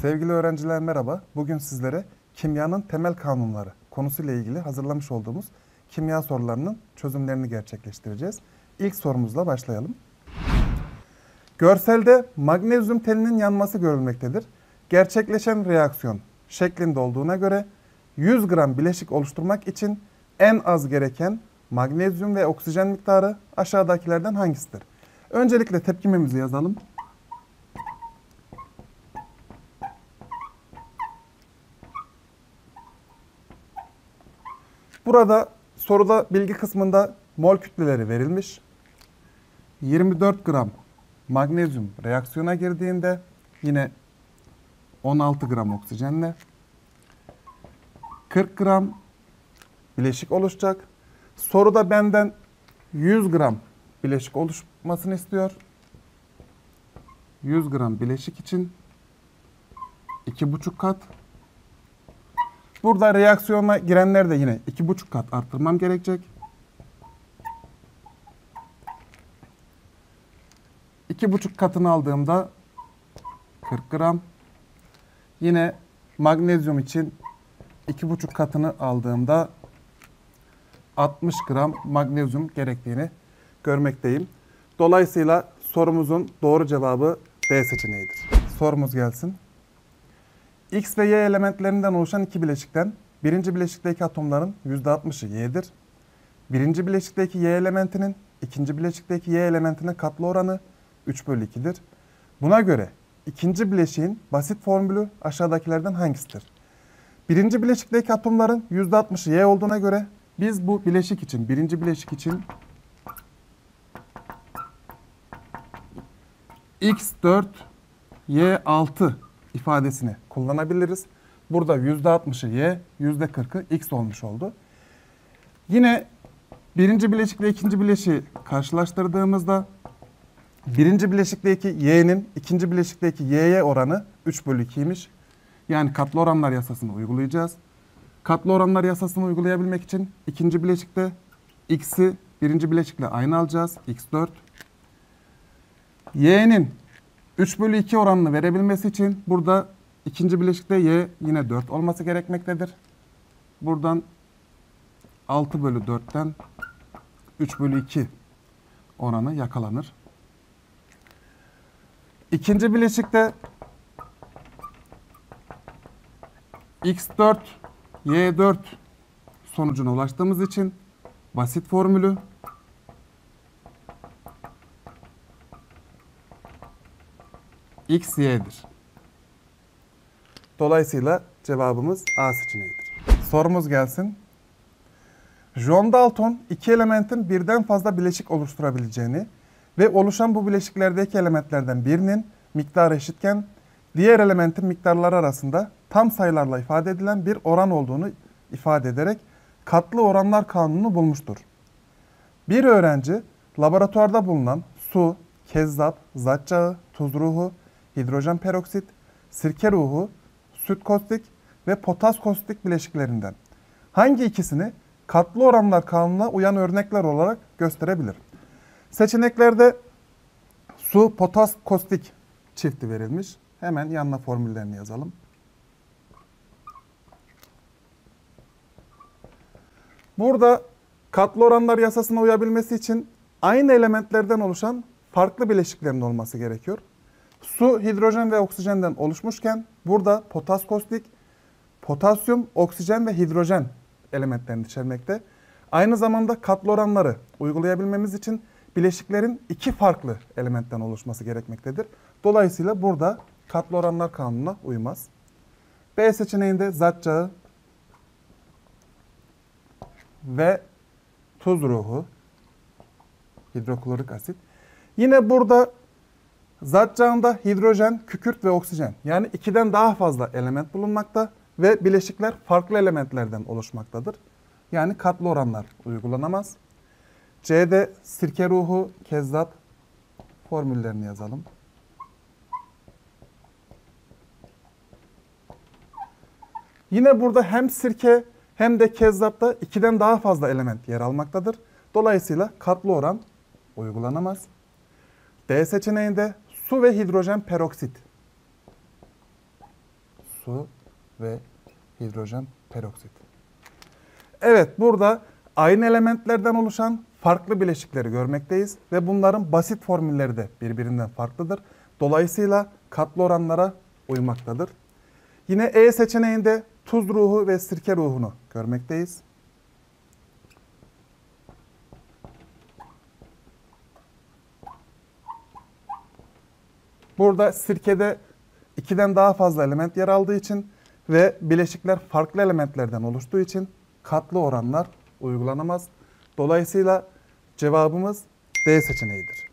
Sevgili öğrenciler merhaba. Bugün sizlere kimyanın temel kanunları konusuyla ilgili hazırlamış olduğumuz kimya sorularının çözümlerini gerçekleştireceğiz. İlk sorumuzla başlayalım. Görselde magnezyum telinin yanması görülmektedir. Gerçekleşen reaksiyon şeklinde olduğuna göre 100 gram bileşik oluşturmak için en az gereken magnezyum ve oksijen miktarı aşağıdakilerden hangisidir? Öncelikle tepkimemizi yazalım. Burada soruda bilgi kısmında mol kütleleri verilmiş. 24 gram magnezyum reaksiyona girdiğinde yine 16 gram oksijenle 40 gram bileşik oluşacak. Soruda benden 100 gram bileşik oluşmasını istiyor. 100 gram bileşik için 2,5 kat. Burada reaksiyona girenler de yine 2,5 kat arttırmam gerekecek. 2,5 katını aldığımda 40 gram. Yine magnezyum için 2,5 katını aldığımda 60 gram magnezyum gerektiğini görmekteyim. Dolayısıyla sorumuzun doğru cevabı D seçeneğidir. Sorumuz gelsin. X ve Y elementlerinden oluşan iki bileşikten birinci bileşikteki atomların %60'ı Y'dir. Birinci bileşikteki Y elementinin ikinci bileşikteki Y elementine katlı oranı 3 bölü 2'dir. Buna göre ikinci bileşiğin basit formülü aşağıdakilerden hangisidir? Birinci bileşikteki atomların %60'ı Y olduğuna göre biz bu bileşik için, birinci bileşik için X4, Y6 ifadesini kullanabiliriz. Burada %60'ı Y, %40'ı X olmuş oldu. Yine birinci bileşikle ikinci bileşiği karşılaştırdığımızda birinci bileşikteki Y'nin ikinci bileşikteki Y'ye oranı 3 bölü 2'ymiş. Yani katlı oranlar yasasını uygulayacağız. Katlı oranlar yasasını uygulayabilmek için ikinci bileşikte X'i birinci bileşikle aynı alacağız. X4. Y'nin 3 bölü 2 oranını verebilmesi için burada ikinci bileşikte Y yine 4 olması gerekmektedir. Buradan 6 bölü 4'ten 3 bölü 2 oranı yakalanır. İkinci bileşikte X4 Y4 sonucuna ulaştığımız için basit formülü X, Y'dir. Dolayısıyla cevabımız A seçeneğidir. Sorumuz gelsin. John Dalton iki elementin birden fazla bileşik oluşturabileceğini ve oluşan bu bileşiklerdeki elementlerden birinin miktarı eşitken diğer elementin miktarları arasında tam sayılarla ifade edilen bir oran olduğunu ifade ederek katlı oranlar kanununu bulmuştur. Bir öğrenci laboratuvarda bulunan su, kezzap, zat tuz ruhu, hidrojen peroksit, sirke ruhu, süt kostik ve potas kostik bileşiklerinden hangi ikisini katlı oranlar kanununa uyan örnekler olarak gösterebilir? Seçeneklerde su, potas, kostik çifti verilmiş. Hemen yanına formüllerini yazalım. Burada katlı oranlar yasasına uyabilmesi için aynı elementlerden oluşan farklı bileşiklerin olması gerekiyor. Su, hidrojen ve oksijenden oluşmuşken burada potas kostik, potasyum, oksijen ve hidrojen elementlerini içermekte. Aynı zamanda katlı oranları uygulayabilmemiz için bileşiklerin iki farklı elementten oluşması gerekmektedir. Dolayısıyla burada katlı oranlar kanununa uymaz. B seçeneğinde zat yağı ve tuz ruhu, hidroklorik asit. Yine burada zat yağında hidrojen, kükürt ve oksijen yani ikiden daha fazla element bulunmakta ve bileşikler farklı elementlerden oluşmaktadır. Yani katlı oranlar uygulanamaz. C'de sirke ruhu, kezzap formüllerini yazalım. Yine burada hem sirke hem de kezzapta ikiden daha fazla element yer almaktadır. Dolayısıyla katlı oran uygulanamaz. D seçeneğinde su ve hidrojen peroksit su ve hidrojen peroksit. Evet burada aynı elementlerden oluşan farklı bileşikleri görmekteyiz ve bunların basit formülleri de birbirinden farklıdır. Dolayısıyla katlı oranlara uymaktadır. Yine E seçeneğinde tuz ruhu ve sirke ruhunu görmekteyiz. Burada sirkede ikiden daha fazla element yer aldığı için ve bileşikler farklı elementlerden oluştuğu için katlı oranlar uygulanamaz. Dolayısıyla cevabımız D seçeneğidir.